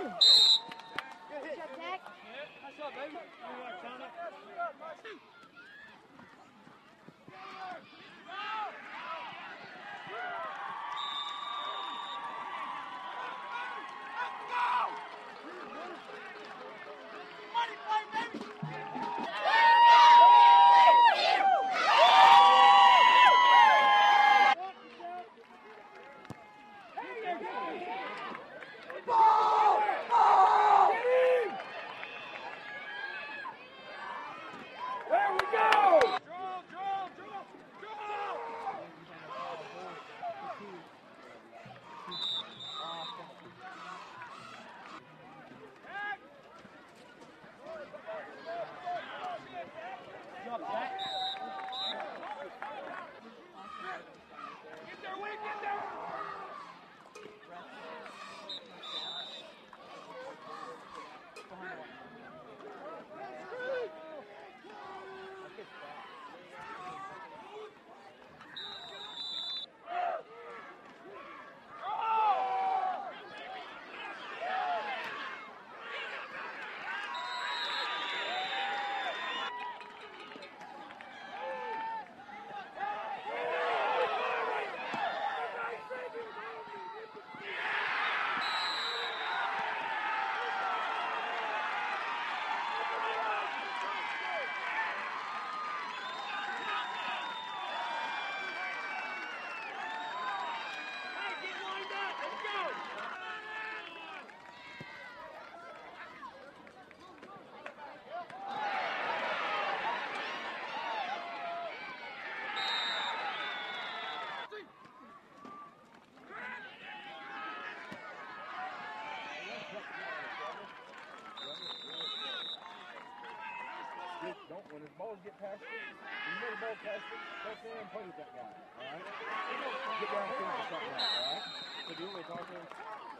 Don't when his balls get past you, you get a ball past you, go stand and play with that guy. All right? Get down and finish something out. All right? So do you want me to talk to him?